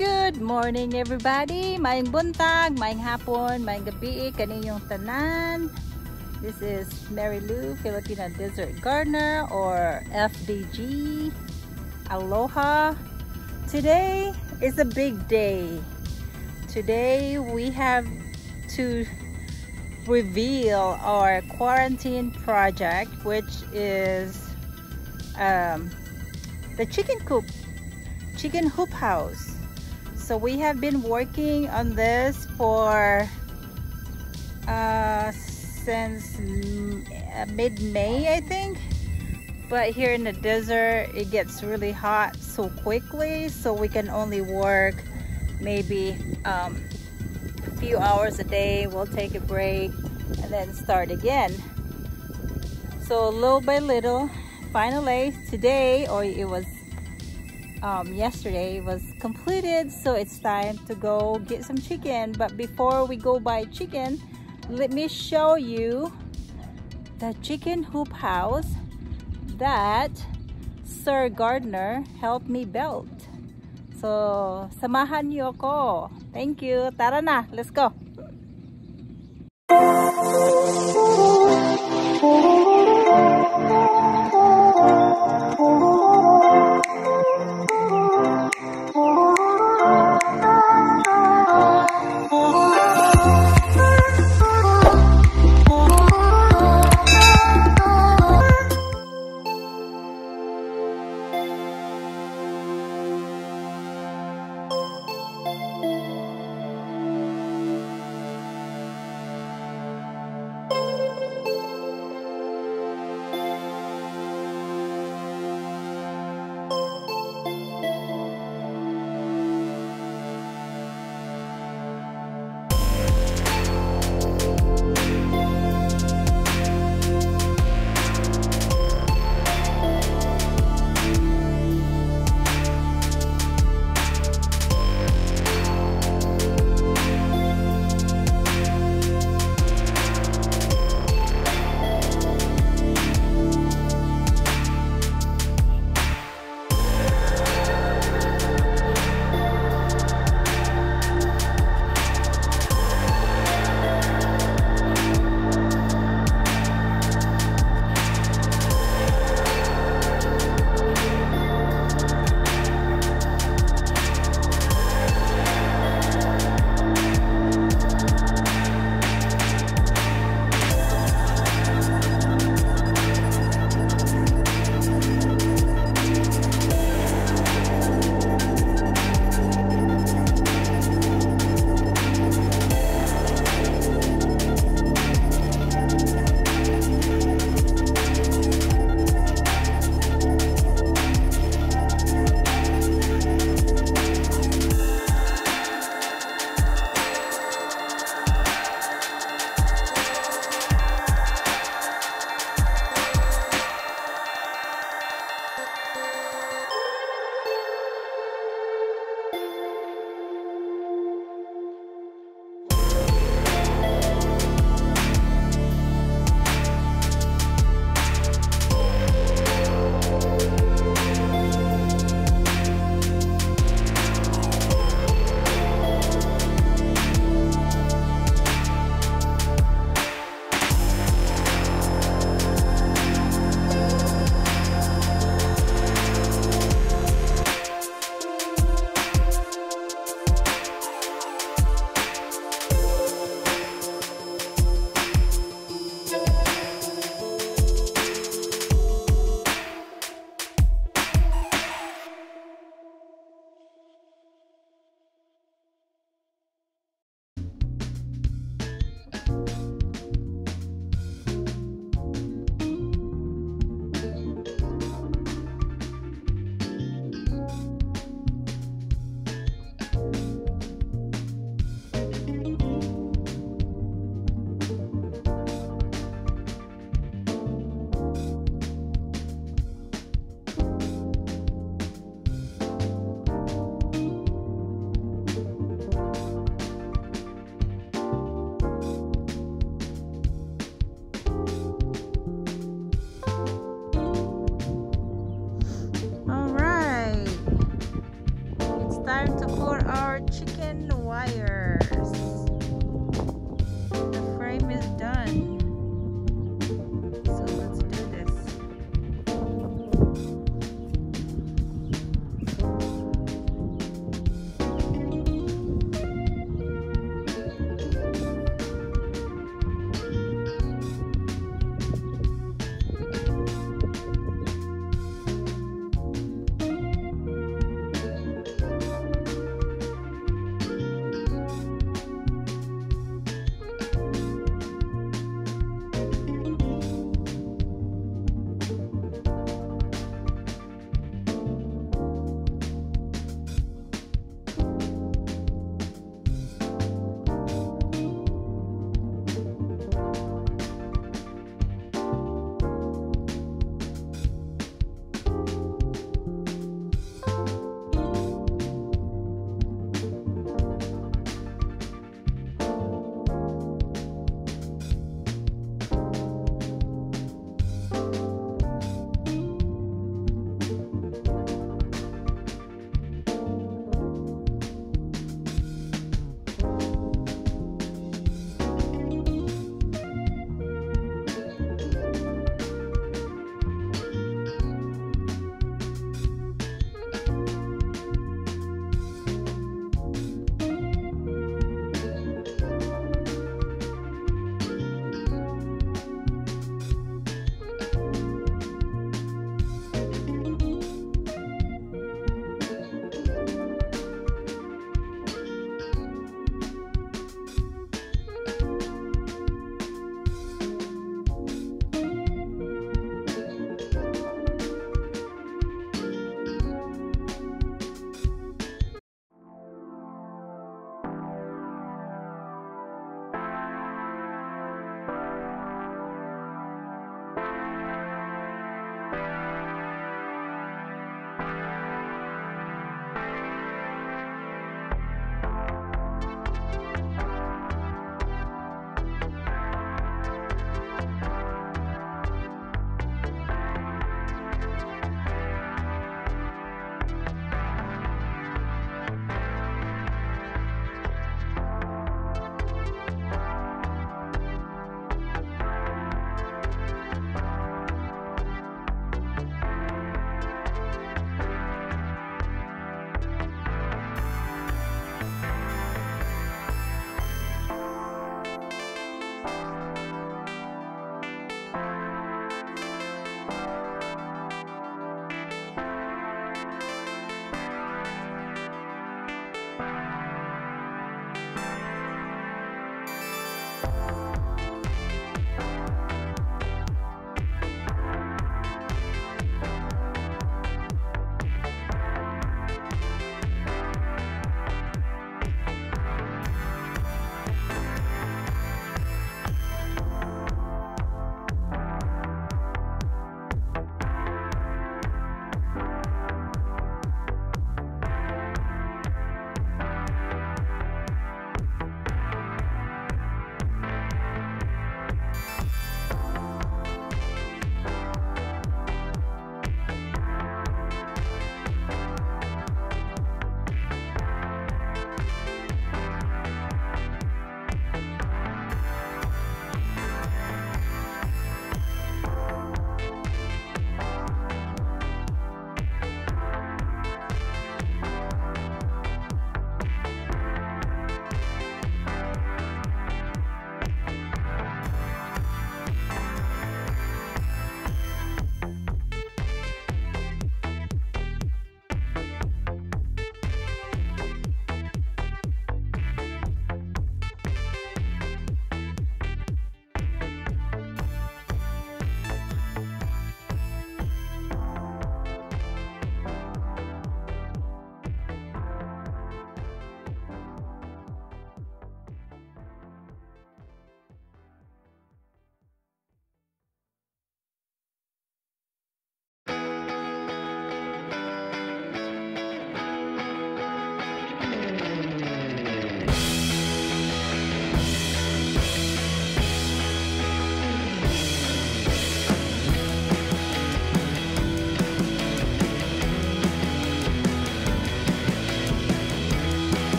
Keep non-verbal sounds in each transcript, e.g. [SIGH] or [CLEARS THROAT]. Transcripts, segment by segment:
Good morning everybody! Maayong buntag, maayong hapon, maayong gabi, kaninyong tanan. This is Marilou, Filipina Desert Gardener or FDG. Aloha! Today is a big day. Today we have to reveal our quarantine project which is um, the chicken coop chicken hoop house so we have been working on this for uh, since uh, mid-May I think. But here in the desert it gets really hot so quickly so we can only work maybe um, a few hours a day. We'll take a break and then start again. So little by little finally today or it was um, yesterday was completed so it's time to go get some chicken. But before we go buy chicken let me show you the chicken hoop house that Sir Gardner helped me build. So samahan niyo thank you. Tara na. Let's go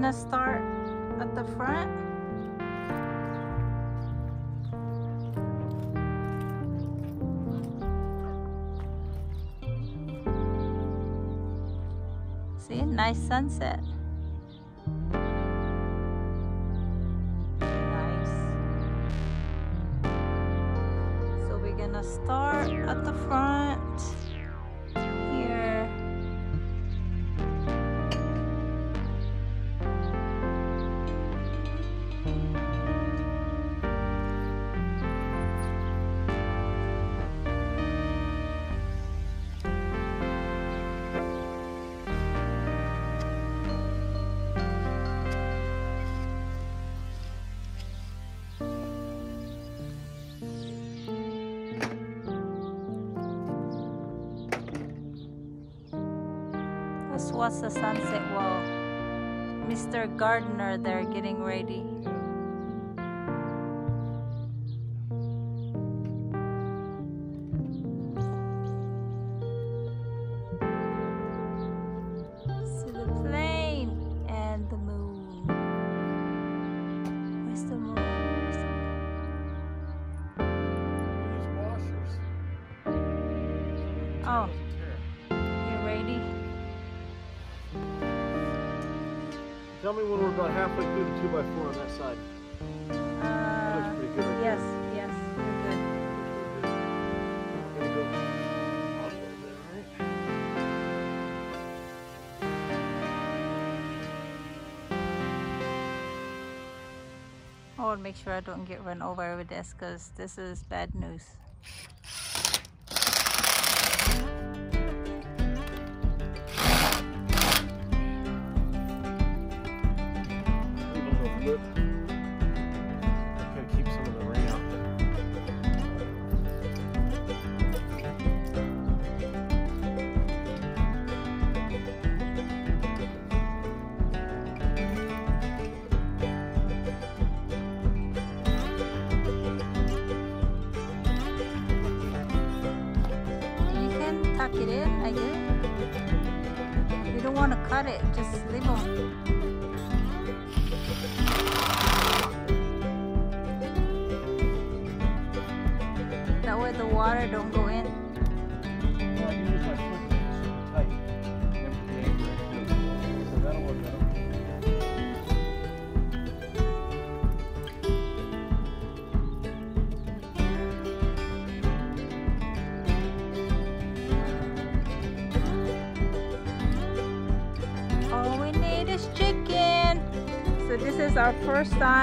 gonna start at the front. See nice sunset. was the sunset wall. Mr. Gardner there getting ready. make sure I don't get run over with this because this is bad news.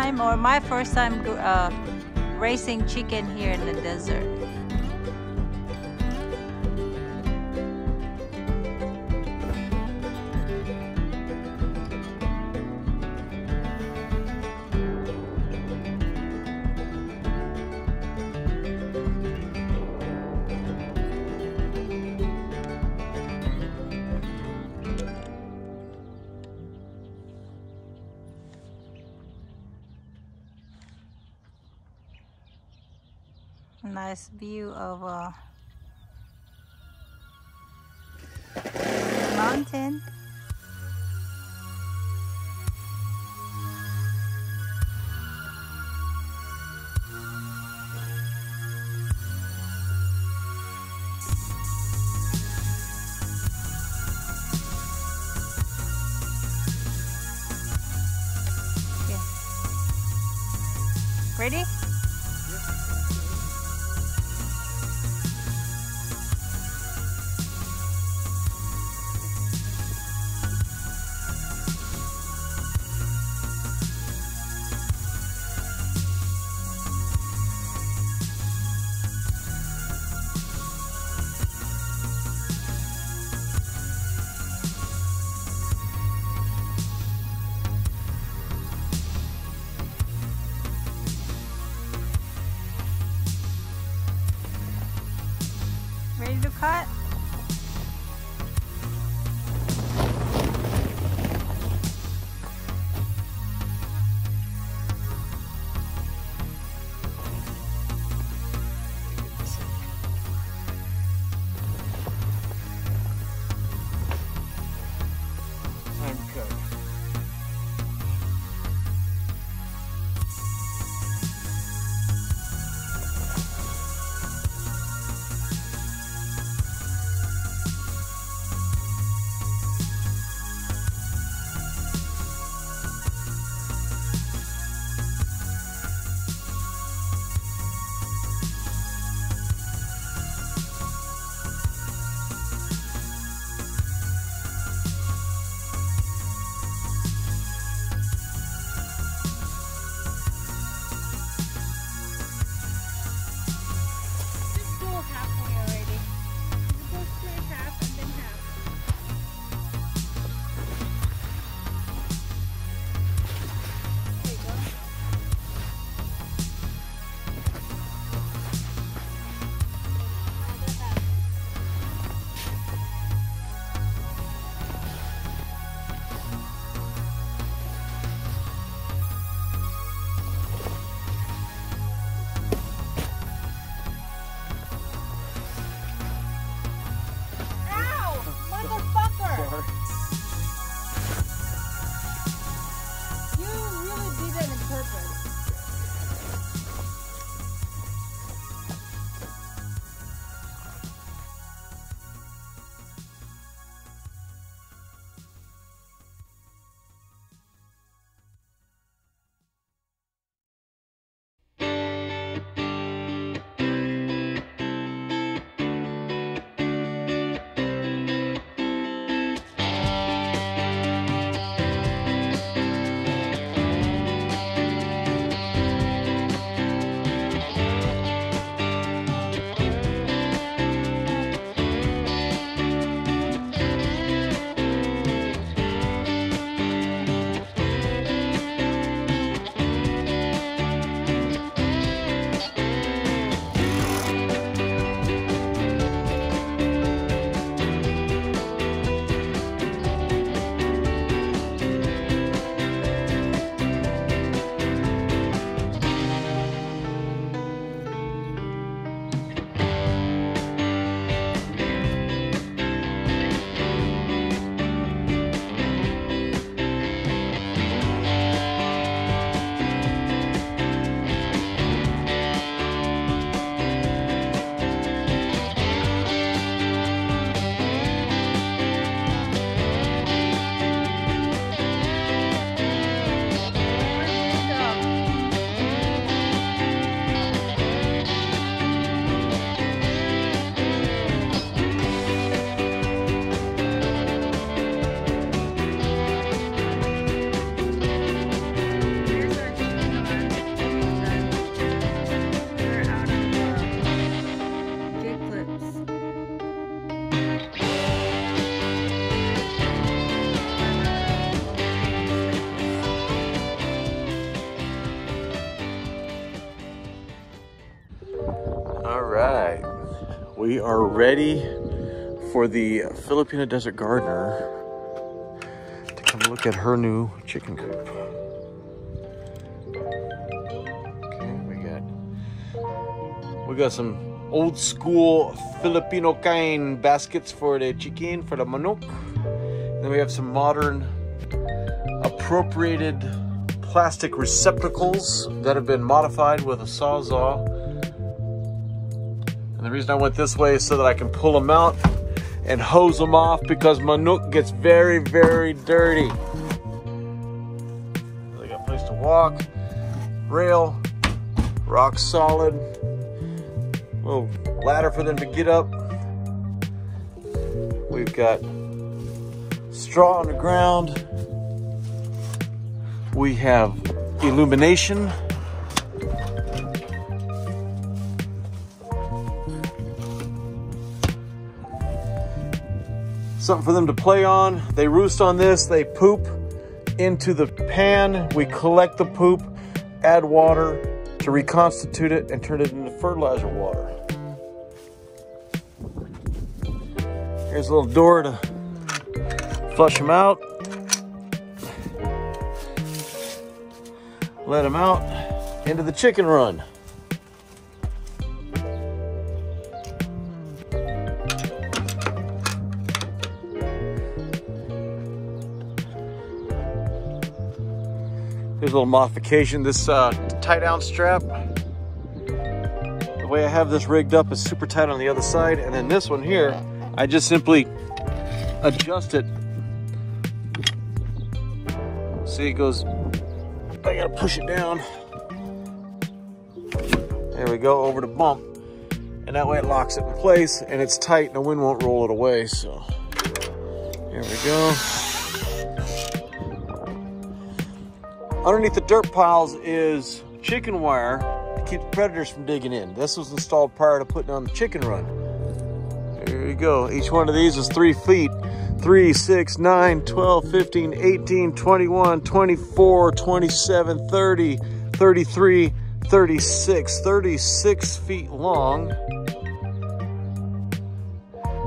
time or my first time uh, raising chicken here in the desert. nice view of uh, cut. We are ready for the Filipina Desert Gardener to come look at her new chicken coop. Okay, we got we got some old school Filipino kind baskets for the chicken, for the manok. Then we have some modern appropriated plastic receptacles that have been modified with a sawzall. The reason I went this way is so that I can pull them out and hose them off because manok gets very, very dirty. They got a place to walk, rail, rock solid, little ladder for them to get up. We've got straw on the ground. We have illumination. Something for them to play on. They roost on this, they poop into the pan. We collect the poop, add water to reconstitute it, and turn it into fertilizer water. Here's a little door to flush them out. Let them out into the chicken run. Here's a little modification. This uh, tie down strap, the way I have this rigged up is super tight on the other side. And then this one here, I just simply adjust it. See, it goes, I gotta push it down. There we go, over the bump. And that way it locks it in place and it's tight and the wind won't roll it away. So here we go. Underneath the dirt piles is chicken wire to keep the predators from digging in. This was installed prior to putting on the chicken run. There you go. Each one of these is three feet. 3, 6, 9, 12, 15, 18, 21, 24, 27, 30, 33, 36. 36 feet long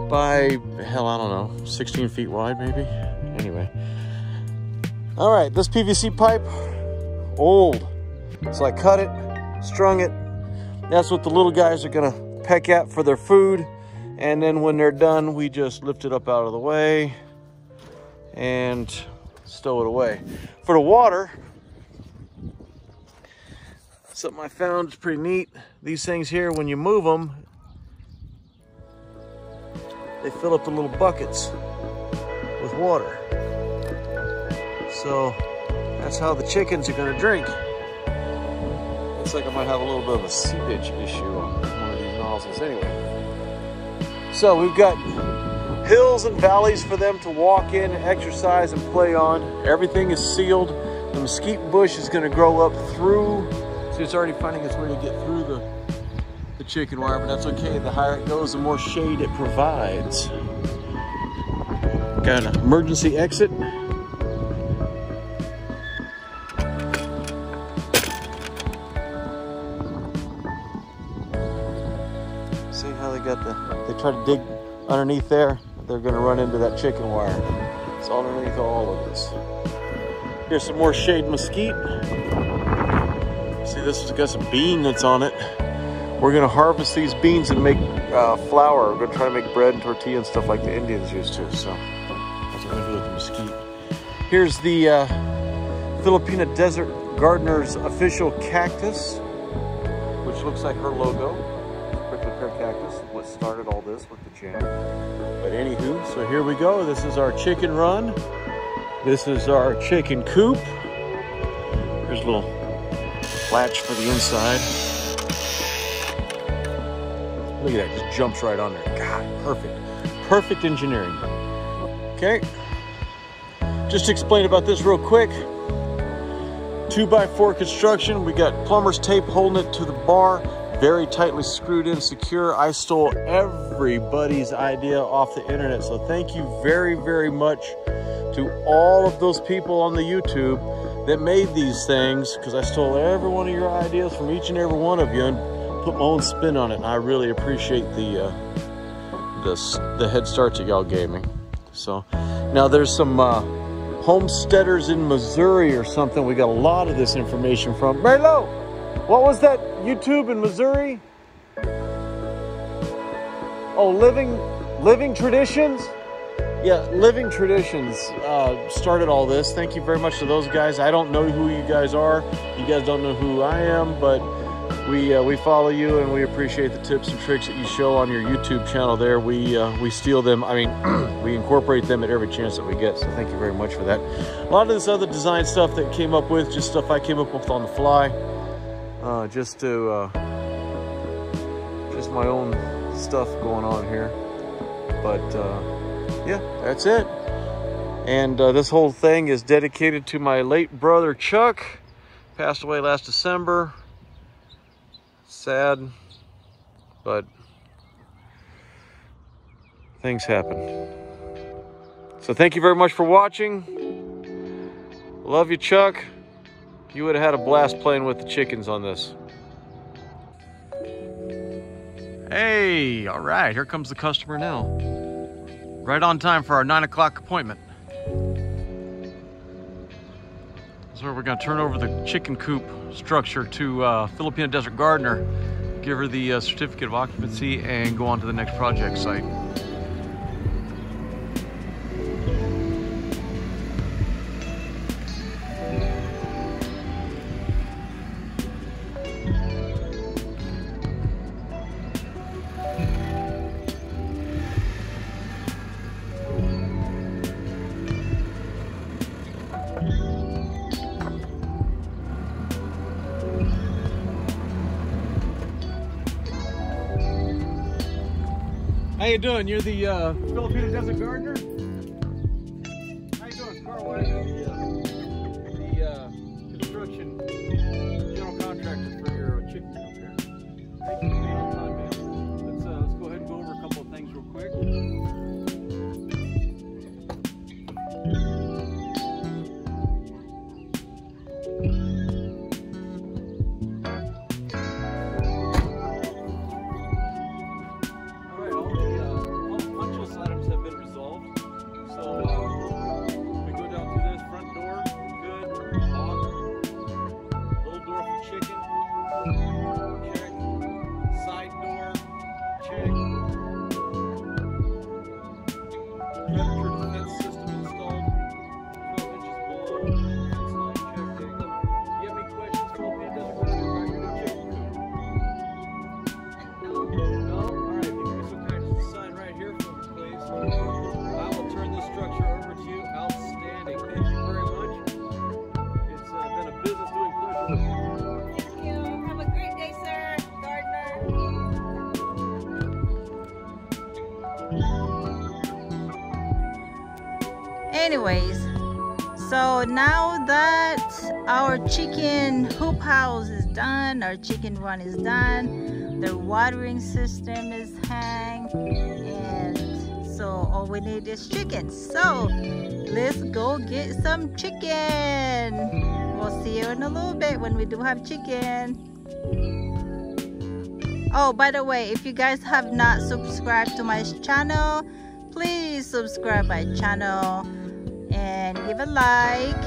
by, hell, I don't know, 16 feet wide maybe? Anyway. All right, this PVC pipe, old. So I cut it, strung it. That's what the little guys are gonna peck at for their food. And then when they're done, we just lift it up out of the way and stow it away. For the water, something I found is pretty neat. These things here, when you move them, they fill up the little buckets with water. So that's how the chickens are gonna drink. Looks like I might have a little bit of a seepage issue on one of these nozzles anyway. So we've got hills and valleys for them to walk in, exercise, and play on. Everything is sealed. The mesquite bush is gonna grow up through, see it's already finding its way to get through the, the chicken wire, but that's okay. The higher it goes, the more shade it provides. Got an emergency exit. Try to dig underneath there, they're gonna run into that chicken wire. It's underneath all of this. Here's some more shade mesquite. See, this has got some bean that's on it. We're gonna harvest these beans and make uh, flour. We're gonna try to make bread and tortilla and stuff like the Indians used to. So that's what we're gonna do with the mesquite. Here's the uh, Filipina Desert Gardener's official cactus, which looks like her logo. Prickly pear cactus, what started this with the jam. But anywho, so here we go. This is our chicken run. This is our chicken coop. Here's a little latch for the inside. Look at that, just jumps right on there. God, perfect. Perfect engineering. Okay. Just to explain about this real quick. Two by four construction. We got plumber's tape holding it to the bar. Very tightly screwed in, secure. I stole everybody's idea off the internet. So thank you very, very much to all of those people on the YouTube that made these things because I stole every one of your ideas from each and every one of you and put my own spin on it, and I really appreciate the uh, the the head start that y'all gave me. So now there's some uh, homesteaders in Missouri or something. We got a lot of this information from. Marlo, what was that YouTube in Missouri? Oh, living living traditions. Yeah, Living Traditions uh, started all this. Thank you very much to those guys. I don't know who you guys are. You guys don't know who I am, but we uh, we follow you and we appreciate the tips and tricks that you show on your YouTube channel. There, we uh, we steal them. I mean, [CLEARS THROAT] we incorporate them at every chance that we get. So thank you very much for that. A lot of this other design stuff that came up with, just stuff I came up with on the fly, uh, just to uh, just my own stuff going on here. But uh, yeah, that's it. And uh, this whole thing is dedicated to my late brother Chuck. Passed away last December. Sad, but things happen. So thank you very much for watching. Love you, Chuck. You would have had a blast playing with the chickens on this. Hey, all right, here comes the customer now. Right on time for our nine o'clock appointment. So we're gonna turn over the chicken coop structure to uh, Filipino Desert Gardener, give her the uh, certificate of occupancy and go on to the next project site. How you doing? You're the uh, Filipino Desert Gardener? How you doing? Carl Anyways, so now that our chicken hoop house is done, our chicken run is done, the watering system is hang, and so all we need is chicken. So let's go get some chicken. We'll see you in a little bit when we do have chicken. Oh, by the way, if you guys have not subscribed to my channel, please subscribe my channel and give a like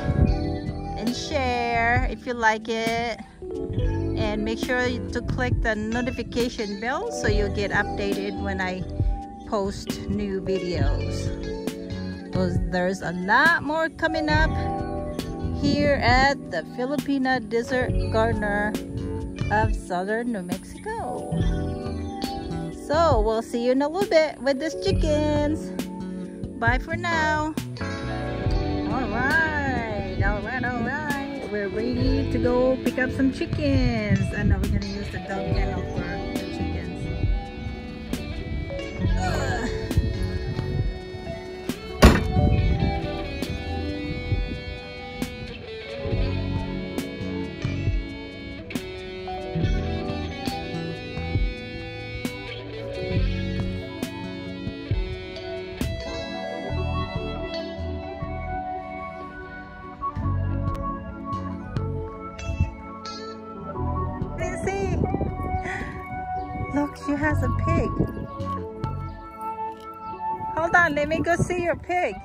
and share if you like it. And make sure to click the notification bell so you'll get updated when I post new videos. Because there's a lot more coming up here at the Filipina Desert Gardener of southern New Mexico. So we'll see you in a little bit with these chickens. Bye for now all right, all right, all right. We're ready to go pick up some chickens. And now we're gonna use the dog kennel me go see your pig.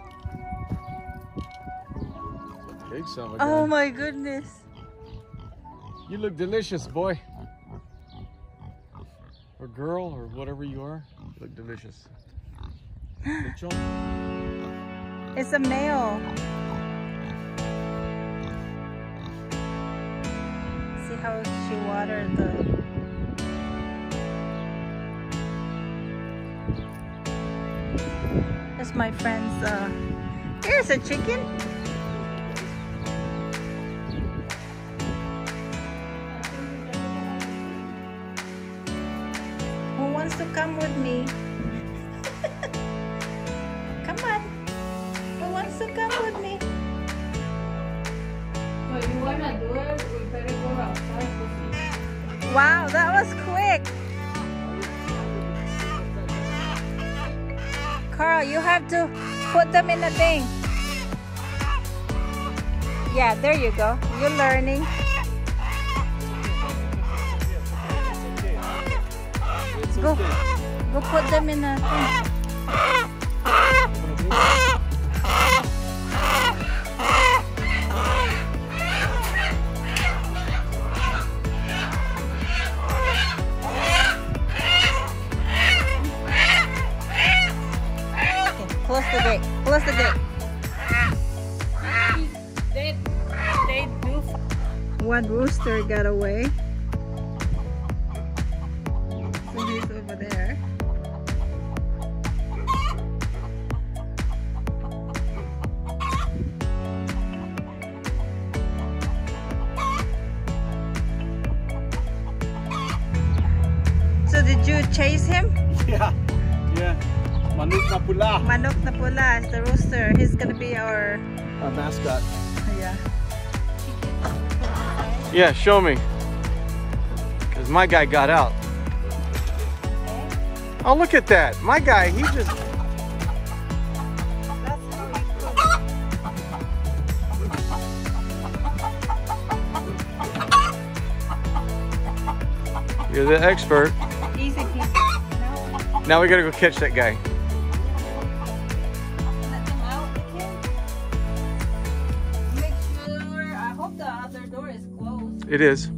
Pig sound Oh my goodness. You look delicious, boy. Or girl, or whatever you are. You look delicious. It's a male. See how she watered the my friend's uh here's a chicken. Who wants to come with me? [LAUGHS] come on. Who wants to come with me? You wanna do it, we better go outside. Wow, that was quick. You have to put them in a thing. Yeah, there you go. You're learning. Go, go put them in a thing. Got away. So he's over there. So did you chase him? [LAUGHS] Yeah, yeah. Manuk na pula. Manok na pula is the rooster. He's gonna be our Our mascot. yeah. Yeah, show me. Because my guy got out. Oh, look at that. My guy, he just. That's how we cook. You're the expert. Easy peasy. No, Now we gotta go catch that guy. It is.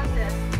Process.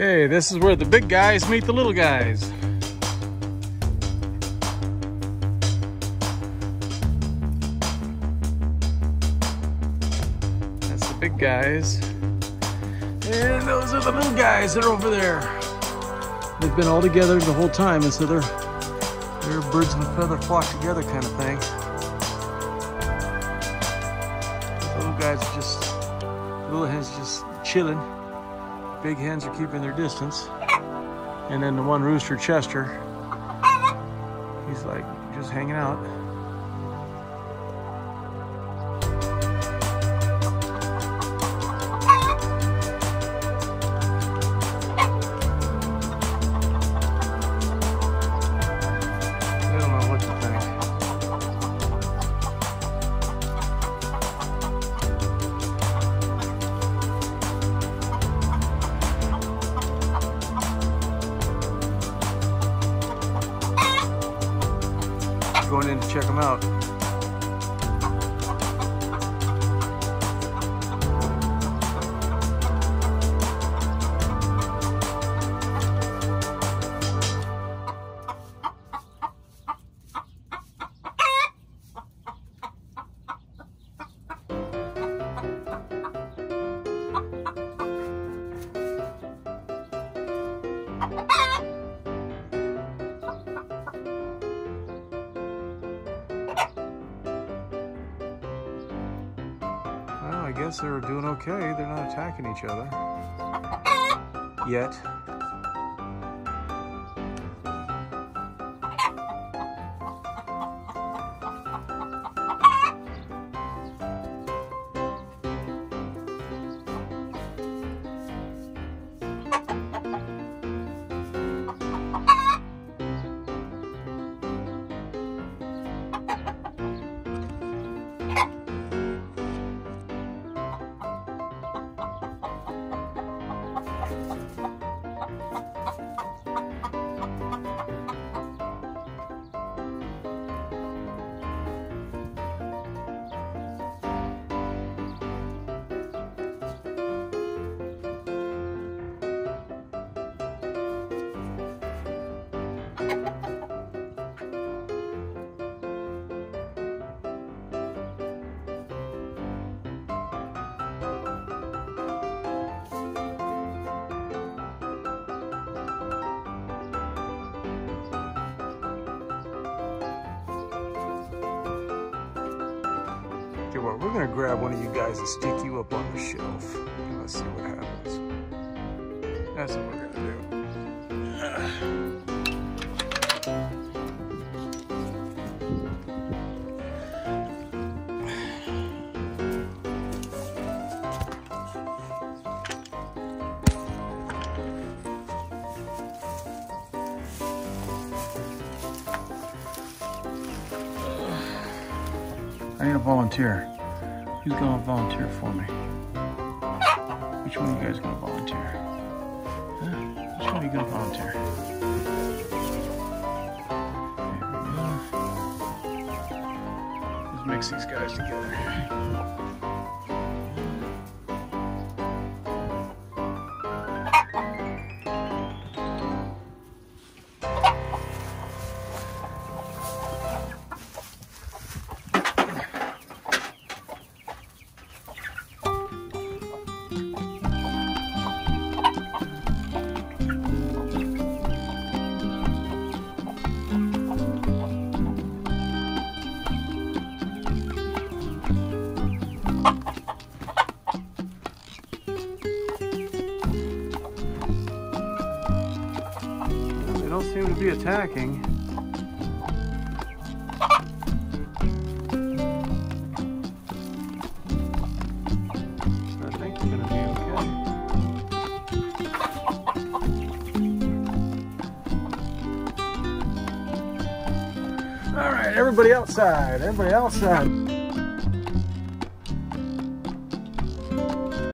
Okay, this is where the big guys meet the little guys. That's the big guys. And those are the little guys that are over there. They've been all together the whole time, and so they're they're birds of a feather flock together kind of thing. The little guys just Little hen's just chilling. Big hens are keeping their distance. And then the one rooster, Chester, he's like just hanging out. Going in to check them out. Okay, well, we're gonna grab one of you guys and stick you up on the shelf. Let's see what happens. That's what we're gonna do. I need a volunteer. Who's gonna volunteer for me? Which one of you guys gonna volunteer? Huh? Which one are you gonna volunteer? We go. Let's mix these guys together. Attacking. I think we're gonna be okay. All right, everybody outside. Everybody outside.